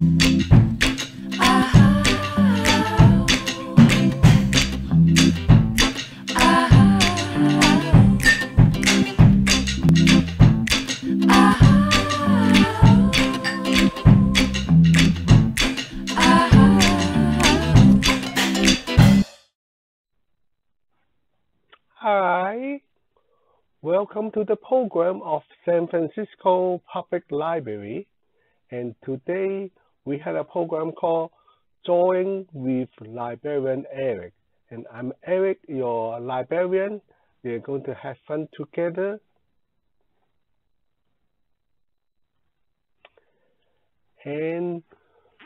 Hi, welcome to the program of San Francisco Public Library. And today we had a program called Drawing with Librarian Eric. And I'm Eric, your librarian. We're going to have fun together. And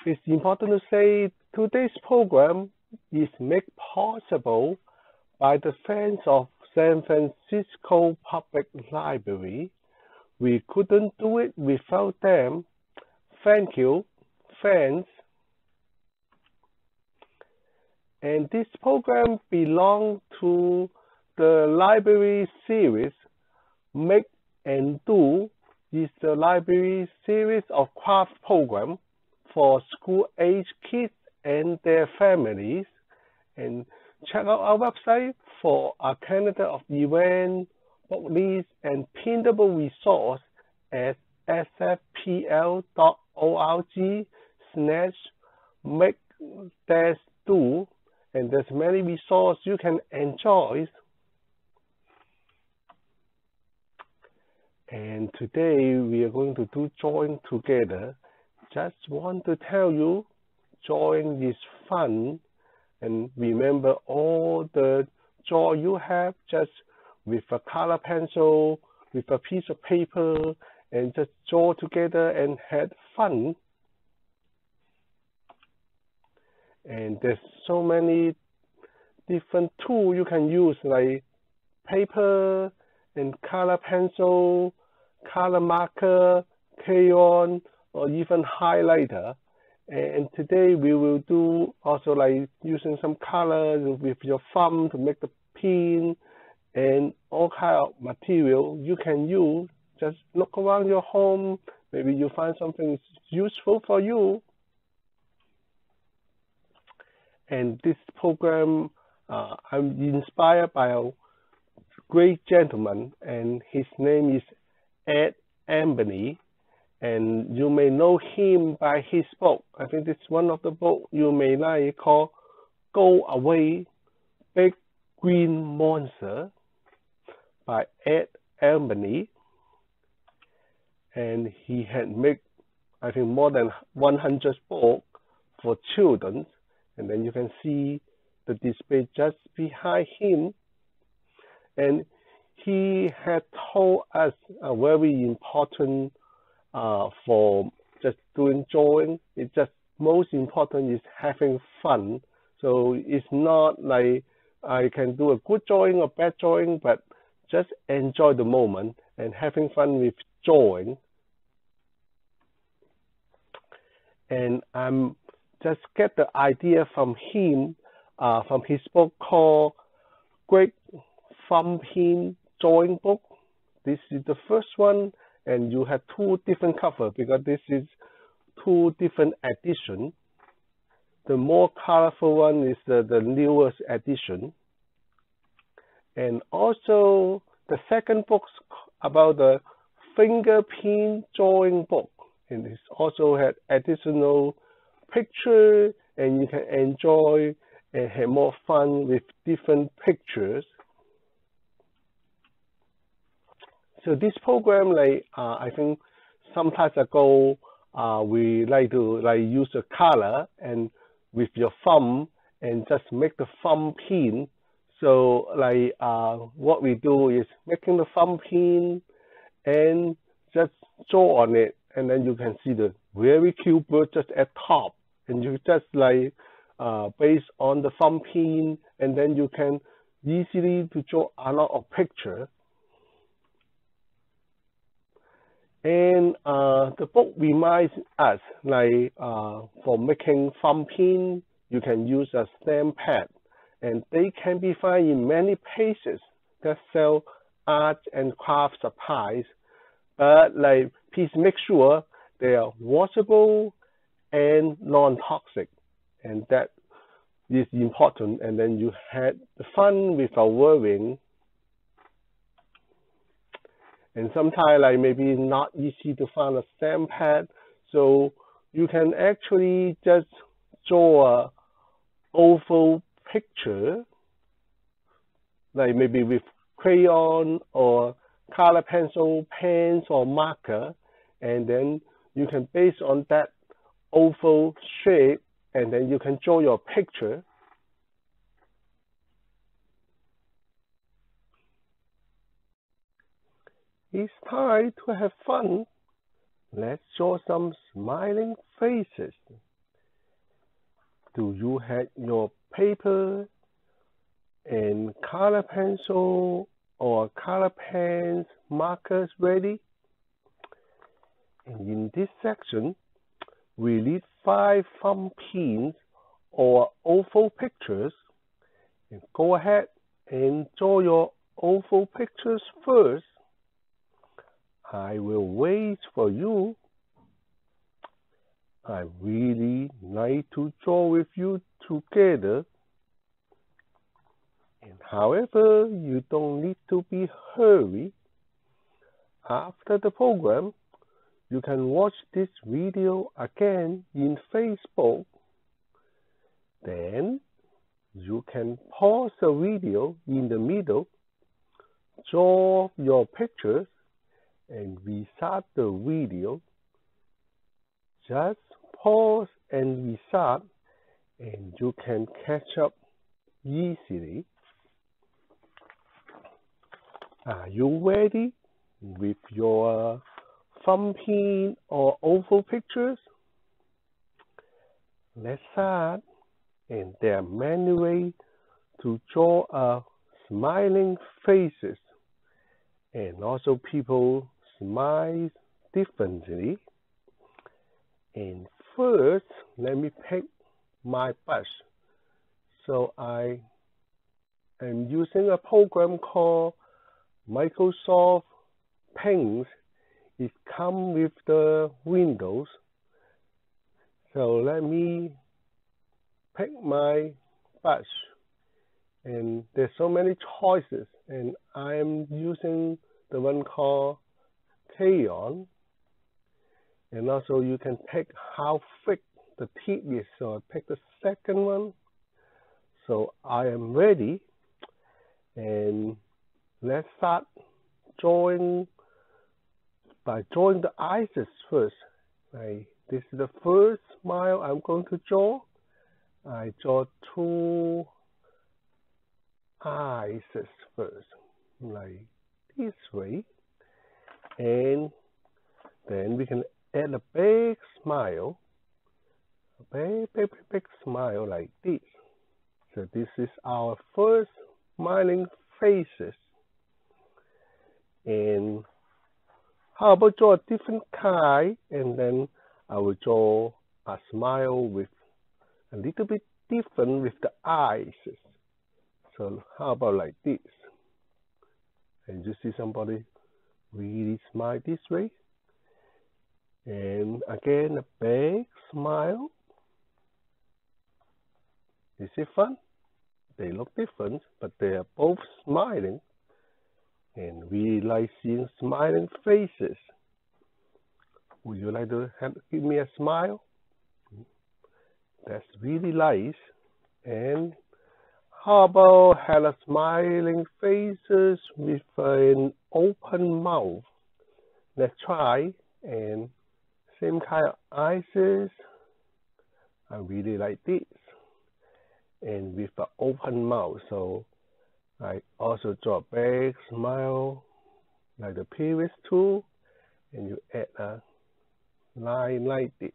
it's important to say today's program is made possible by the fans of San Francisco Public Library. We couldn't do it without them. Thank you, fans. And this program belongs to the library series. Make and Do is the library series of craft program for school-age kids and their families. And check out our website for a calendar of events, book lists, and printable resource at sfpl.org slash make dash do and there's many resources you can enjoy. And today we are going to do drawing together. Just want to tell you, drawing is fun and remember all the joy you have just with a color pencil, with a piece of paper, and just draw together and had fun. And there's so many different tools you can use like paper and color pencil, color marker, crayon, or even highlighter. And today we will do also like using some colors with your thumb to make the pin and all kind of material you can use. Just look around your home. Maybe you find something useful for you. And this program, uh, I'm inspired by a great gentleman, and his name is Ed Emberley and you may know him by his book. I think it's one of the books you may like called Go Away, Big Green Monster by Ed Emberley. And he had made, I think, more than 100 books for children. And then you can see the display just behind him. And he had told us a very important uh, for just doing drawing. It's just most important is having fun. So it's not like I can do a good drawing or bad drawing, but just enjoy the moment and having fun with drawing. And I'm just get the idea from him, uh, from his book called Great Thumbprint Drawing Book. This is the first one and you have two different cover because this is two different edition. The more colorful one is the, the newest edition. And also the second book about the fingerprint drawing book. And it also had additional picture and you can enjoy and have more fun with different pictures. So this program, like uh, I think some time ago, uh, we like to like use a color and with your thumb and just make the thumb pin. So like uh, what we do is making the thumb pin and just draw on it, and then you can see the very cute bird just at top, and you just like uh, based on the thumb pin, and then you can easily to draw a lot of picture And uh, the book reminds us, like uh, for making thumbprint, you can use a stamp pad, and they can be found in many places that sell art and craft supplies. But like, please make sure they are washable and non-toxic, and that is important. And then you had fun without worrying. And sometimes like maybe not easy to find a stamp pad, so you can actually just draw a oval picture, like maybe with crayon or color pencil, pens or marker, and then you can base on that oval shape and then you can draw your picture. It's time to have fun. Let's draw some smiling faces. Do you have your paper and color pencil or color pens, markers ready? And in this section, we need five thumbprints or oval pictures. And go ahead and draw your oval pictures first. I will wait for you. I really like to draw with you together. And however, you don't need to be hurry. After the program, you can watch this video again in Facebook. Then you can pause the video in the middle, draw your pictures, and restart the video. Just pause and restart, and you can catch up easily. Are you ready with your thumbprint or oval pictures. Let's start. And there are many ways to draw a smiling faces. And also people smile differently. And first, let me pick my brush. So I am using a program called Microsoft Paint it come with the windows. So let me pick my brush and there's so many choices. And I'm using the one called Crayon and also you can pick how thick the tip is. So I pick the second one. So I am ready. And let's start drawing by drawing the eyes first. Right? This is the first smile I'm going to draw. I draw two eyes first, like this way. And then we can add a big smile, a big, big, big, big smile like this. So this is our first smiling faces. And how about draw a different kind and then I will draw a smile with a little bit different with the eyes. So how about like this? And you see somebody really smile this way. And again, a big smile. Is it fun? They look different, but they are both smiling and we like seeing smiling faces. Would you like to have, give me a smile? That's really nice. And how about have a smiling faces with an open mouth? Let's try. And same kind of eyes. I really like this. And with an open mouth. So I also draw a big smile like the previous two and you add a line like this.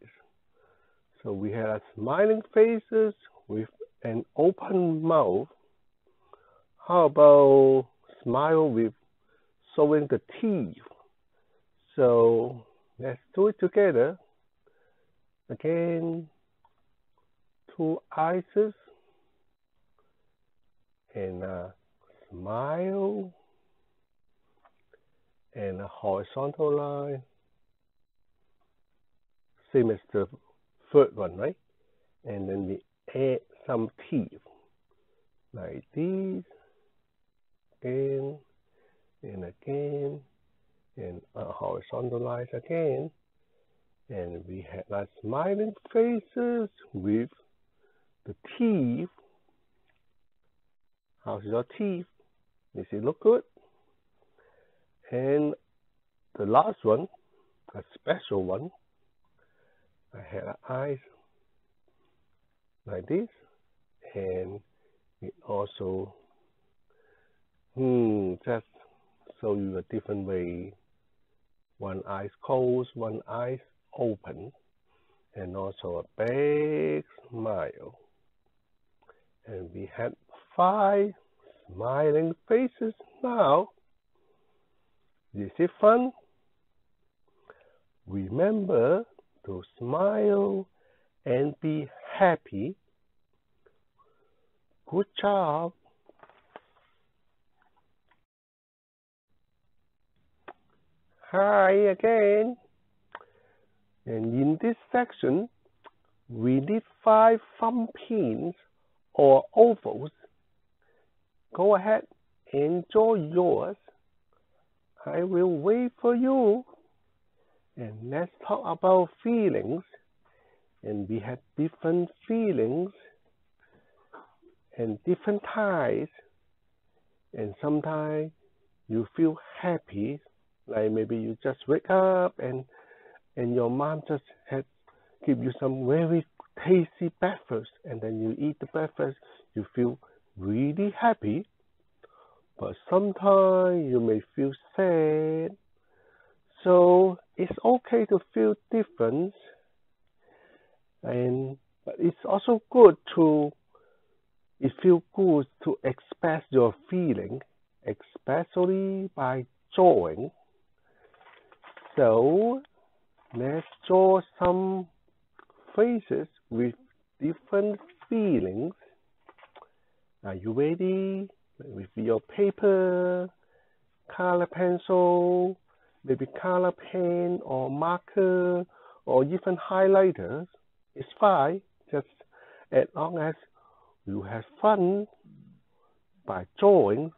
So we have smiling faces with an open mouth. How about smile with showing the teeth? So let's do it together. Again, two eyes and uh, smile and a horizontal line, same as the third one, right? And then we add some teeth like this, again, and again, and uh, horizontal lines again. And we have like smiling faces with the teeth. How's your teeth? Does it look good? And the last one, a special one, I had eyes like this, and it also hmm, just show you a different way. One eye closed, one eye open, and also a big smile. And we had five smiling faces now. This is fun? Remember to smile and be happy. Good job. Hi again. And in this section, we need five thumb pins or ovals. Go ahead, enjoy yours. I will wait for you. And let's talk about feelings. And we have different feelings and different times. And sometimes you feel happy, like maybe you just wake up and and your mom just had give you some very tasty breakfast, and then you eat the breakfast, you feel really happy. But sometimes you may feel sad. So it's okay to feel different, and but it's also good to it feel good to express your feeling, especially by drawing. So let's draw some faces with different feelings. Are you ready? With your paper, color pencil, maybe color pen or marker or even highlighters. It's fine, just as long as you have fun by drawing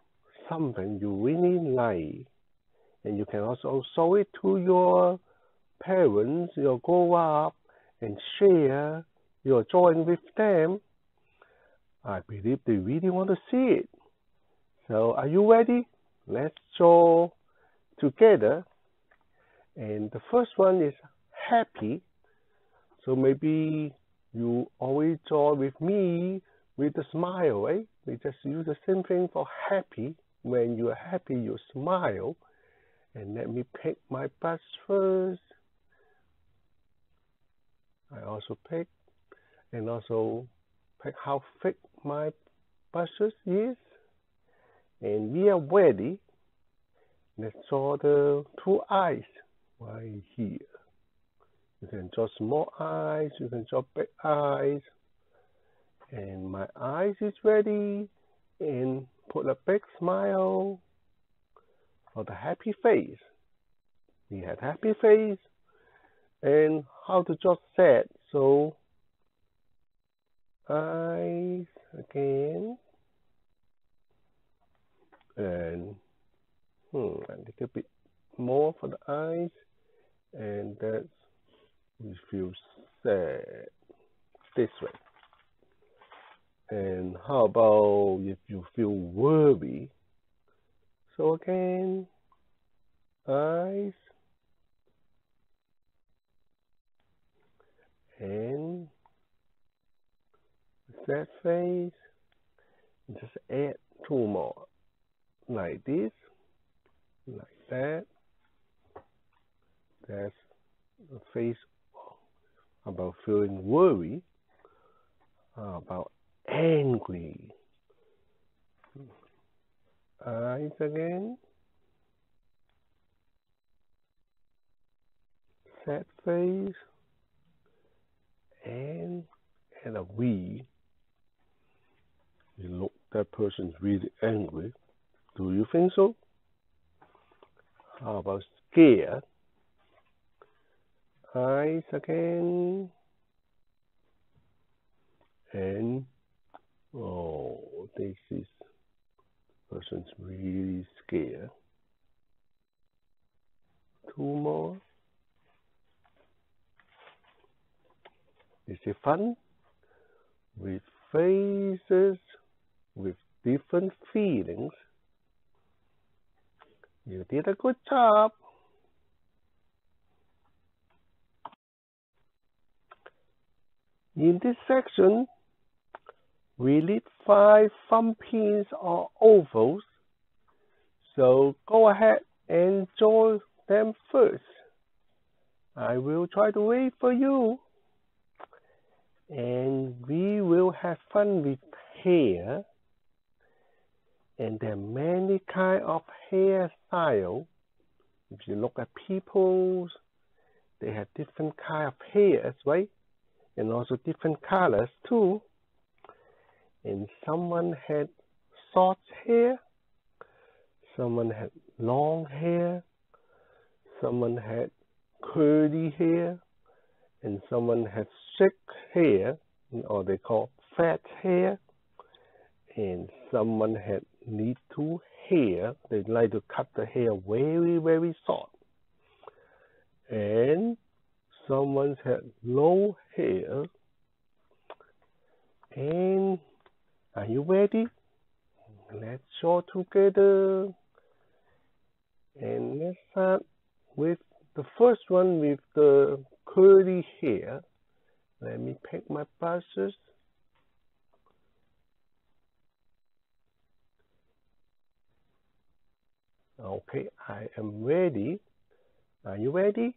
something you really like. And you can also show it to your parents, your grow up, and share your drawing with them. I believe they really want to see it. So are you ready? Let's draw together. And the first one is happy. So maybe you always draw with me with a smile, eh? right? We just use the same thing for happy. When you're happy, you smile. And let me pick my brush first. I also pick and also pick how thick my brushes is. And we are ready. Let's draw the two eyes right here. You can draw small eyes, you can draw big eyes. And my eyes is ready. And put a big smile for the happy face. We had happy face and how to draw sad. So eyes again and hmm, a little bit more for the eyes and that's we feel sad this way. And how about if you feel worry? So again, eyes and that face, just add two more like this, like that. That's the face about feeling worry, uh, about angry. Eyes again. Sad face and and a we. Look that person's really angry. Do you think so? How about scared? Eyes again And oh, this is person's really scared. Two more. Is it fun? With faces, with different feelings. You did a good job. In this section, we need five thumb pins or ovals. So go ahead and draw them first. I will try to wait for you. And we will have fun with hair. And there are many kind of hairstyle. If you look at people, they have different kind of hairs, right? And also different colors too. And someone had short hair, someone had long hair, someone had curly hair, and someone had thick hair, or they call fat hair, and someone had little hair. They like to cut the hair very, very short. And someone had low hair. And are you ready? Let's draw together. And let's start with the first one with the curly hair. Let me pick my brushes. Okay, I am ready. Are you ready?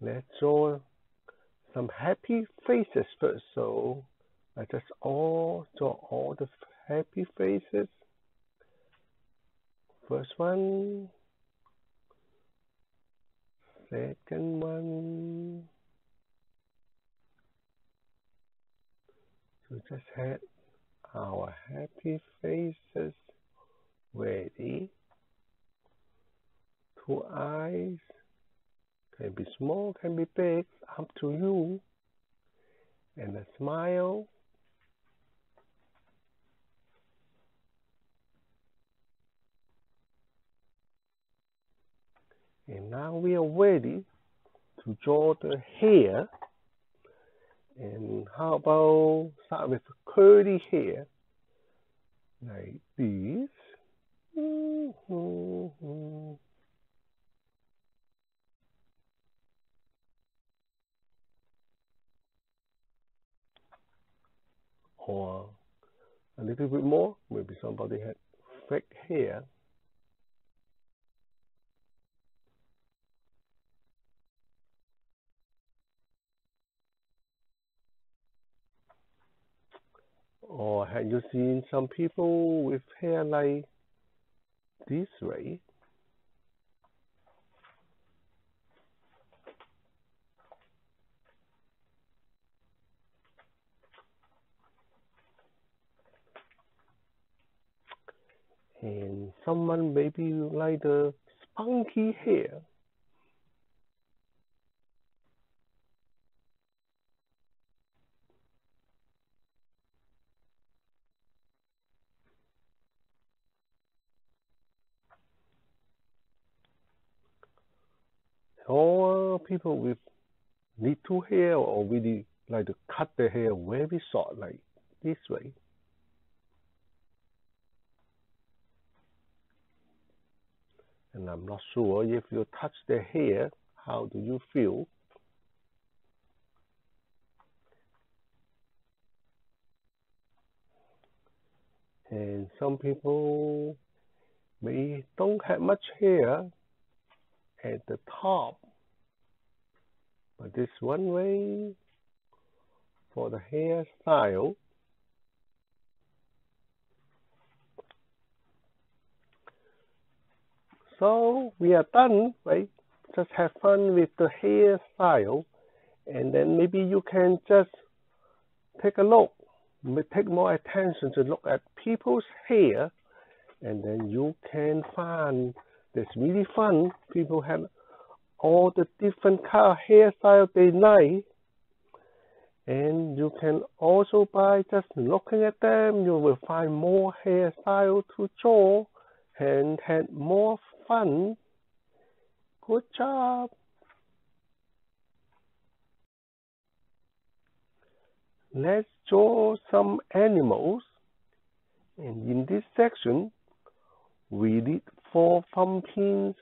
Let's draw some happy faces first. So I just all draw all the happy faces. First one, second one. So just had our happy faces ready two eyes. Can be small, can be big, up to you. And a smile. And now we are ready to draw the hair. And how about start with curly hair, like this. Mm -hmm. Or a little bit more, maybe somebody had fake hair. Or have you seen some people with hair like this way? And someone maybe like the spunky hair. Or people with little hair or really like to cut their hair very short like this way. And I'm not sure if you touch the hair, how do you feel? And some people may don't have much hair at the top, but this one way for the hairstyle So we are done, right? Just have fun with the hairstyle. And then maybe you can just take a look, take more attention to look at people's hair. And then you can find this really fun. People have all the different kind of hairstyle they like. And you can also by just looking at them, you will find more hairstyle to draw and have more fun. Good job. Let's draw some animals. And in this section, we need four pumpkins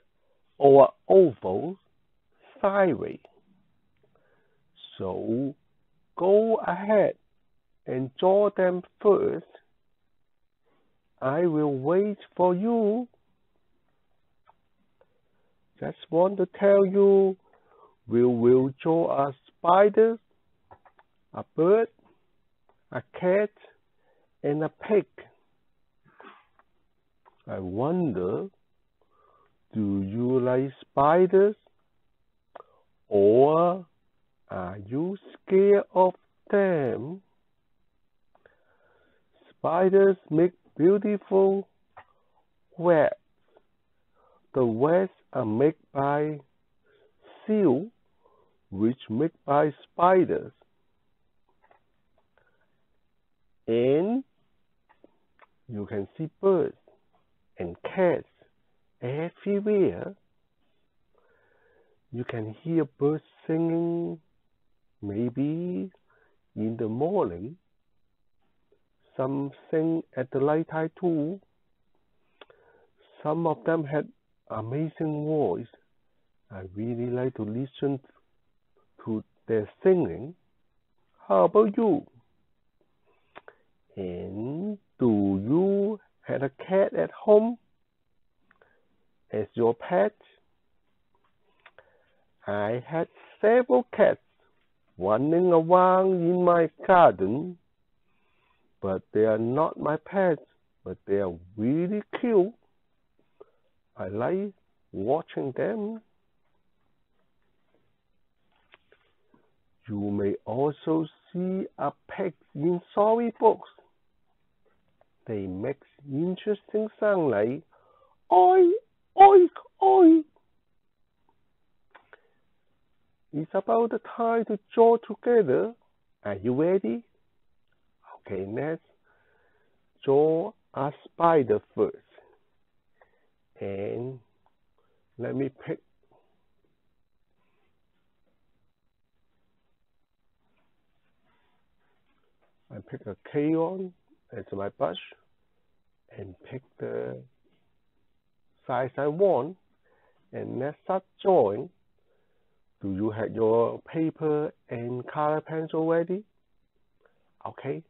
or ovals sideways. So go ahead and draw them first. I will wait for you. Just want to tell you, we will draw a spider, a bird, a cat, and a pig. I wonder, do you like spiders? Or are you scared of them? Spiders make beautiful webs. The webs are made by silk, which made by spiders. And you can see birds and cats everywhere. You can hear birds singing maybe in the morning. Some sing at the night time too. Some of them had amazing voice. I really like to listen to their singing. How about you? And do you have a cat at home as your pet? I had several cats running around in my garden, but they are not my pets, but they are really cute. I like watching them. You may also see a pig in storybooks. They make interesting sound like oi, oi, oi. It's about the time to draw together. Are you ready? Okay, let's draw a spider first. And let me pick I pick a crayon as my brush and pick the size I want and let's start drawing. Do you have your paper and color pencil ready? Okay.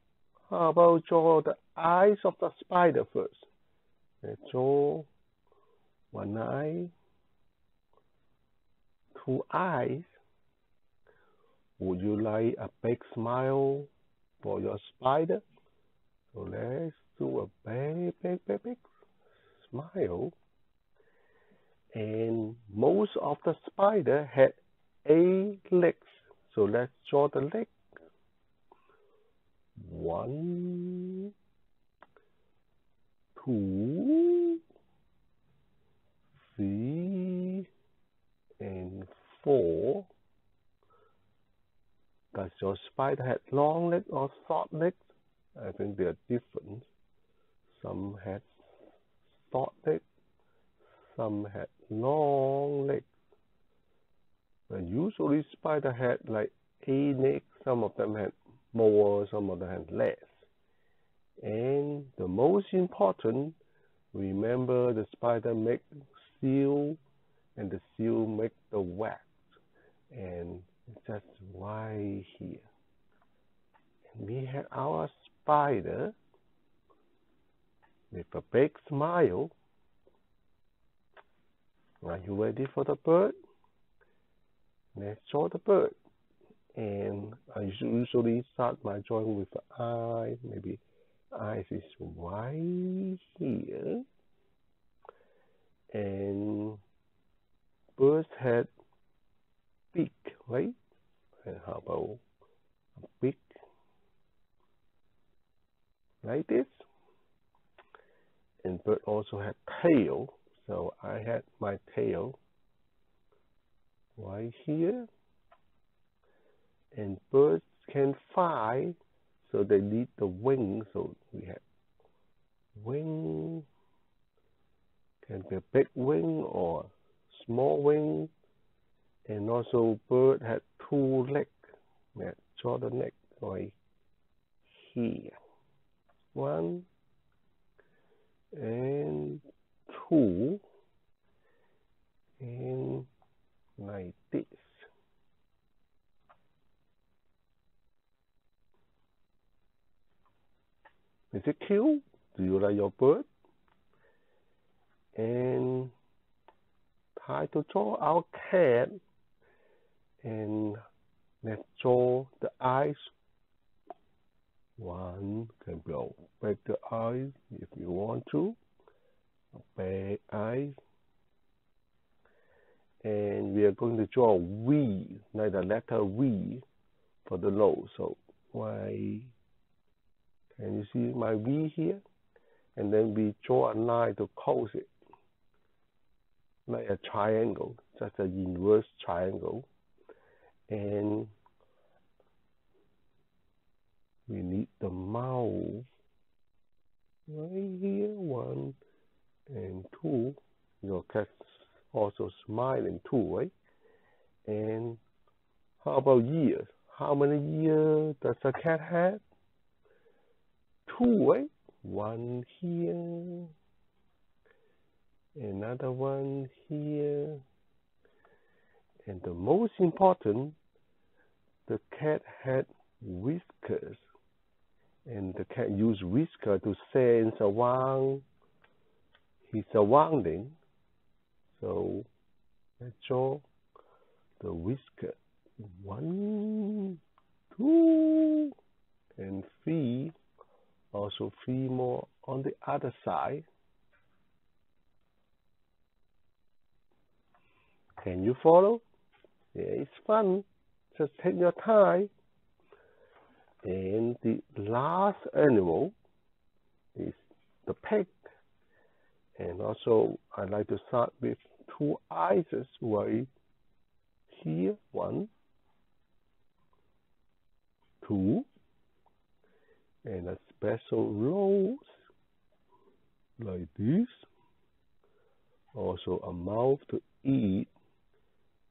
How about draw the eyes of the spider first? Let's draw one eye, two eyes. Would you like a big smile for your spider? So let's do a big, big, big, big smile. And most of the spider had eight legs. So let's draw the leg. One, two, three, and four. Does your spider have long legs or short legs? I think they are different. Some had short legs, some had long legs. But usually spider had like eight legs, some of them had more, some of them had less. And the most important, remember the spider make seal and the seal make the wax. And that's why here. And we have our spider with a big smile. Are you ready for the bird? Let's draw the bird. And I usually start my drawing with eye, maybe eyes is right here. And bird's head beak, right? And how about beak like this? And bird also had tail, so I had my tail right here. And birds can fly, so they need the wing. So we have wing, can be a big wing or small wing. And also bird had two legs. Draw the neck right here. One and two and like this. Do you like your bird? And try to draw our cat and let's draw the eyes. One can go back the eyes if you want to. Back eyes. And we are going to draw V, like the letter V for the nose. So why can you see my V here? And then we draw a line to close it, like a triangle, just an inverse triangle. And we need the mouth right here, one and two. Your cat's also smiling too, right? And how about ears? How many ears does a cat have? Two, right? One here, another one here, and the most important, the cat had whiskers, and the cat used whisker to sense around his surrounding. So let's draw the whisker. One, two, and three also three more on the other side. Can you follow? Yeah, it's fun. Just take your time. And the last animal is the pig. And also, I like to start with two eyes right here. One, two, and a special rose like this. Also a mouth to eat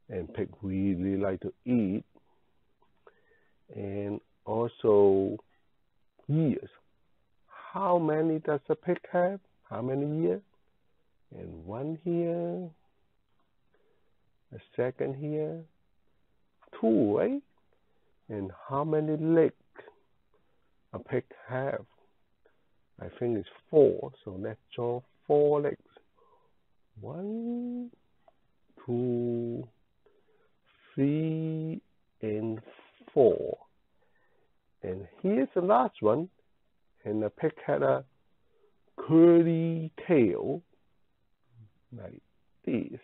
and pig really like to eat and also ears. How many does a pig have? How many ears? And one here, a second here, two, right? And how many legs? A pig have? I think it's four, so let's draw four legs. One, two, three, and four. And here's the last one. And the pig had a curly tail, like this.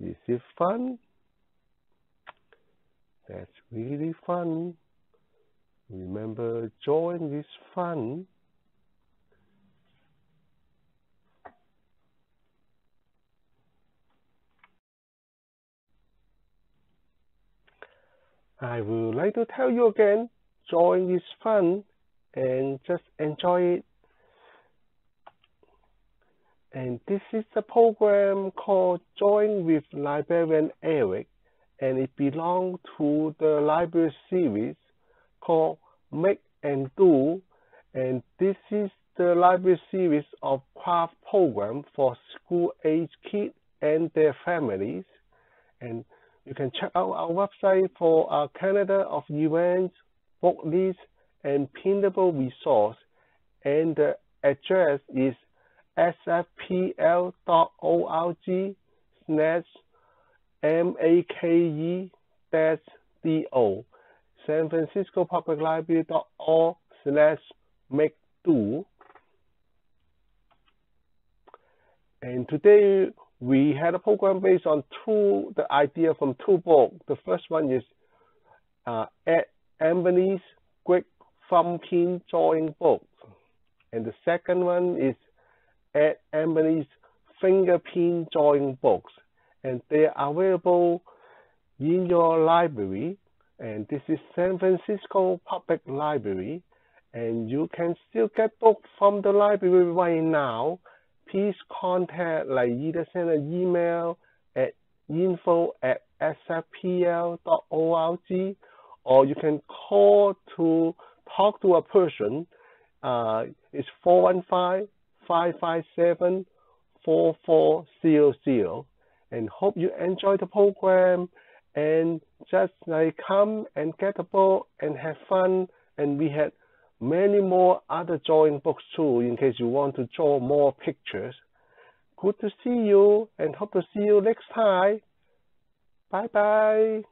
Is it fun? That's really fun. Remember, join this fun. I would like to tell you again, join this fun and just enjoy it. And this is a program called Join with Librarian Eric, and it belongs to the library series called Make and Do, and this is the library series of craft program for school-age kids and their families. And you can check out our website for our calendar of events, book list, and printable resource. And the address is sfpl.org slash make-do. San Francisco Public Library.org slash make do. And today we had a program based on two, the idea from two books. The first one is uh, Ed Emberley's Great Thumbprint Drawing Book. And the second one is Ed Emberley's Fingerprint Drawing Books. And they are available in your library and this is San Francisco Public Library and you can still get books from the library right now. Please contact like either send an email at info at sfpl.org or you can call to talk to a person. Uh, it's 415-557-4400 and hope you enjoy the program and just like come and get a book and have fun and we had many more other drawing books too in case you want to draw more pictures. Good to see you and hope to see you next time. Bye bye.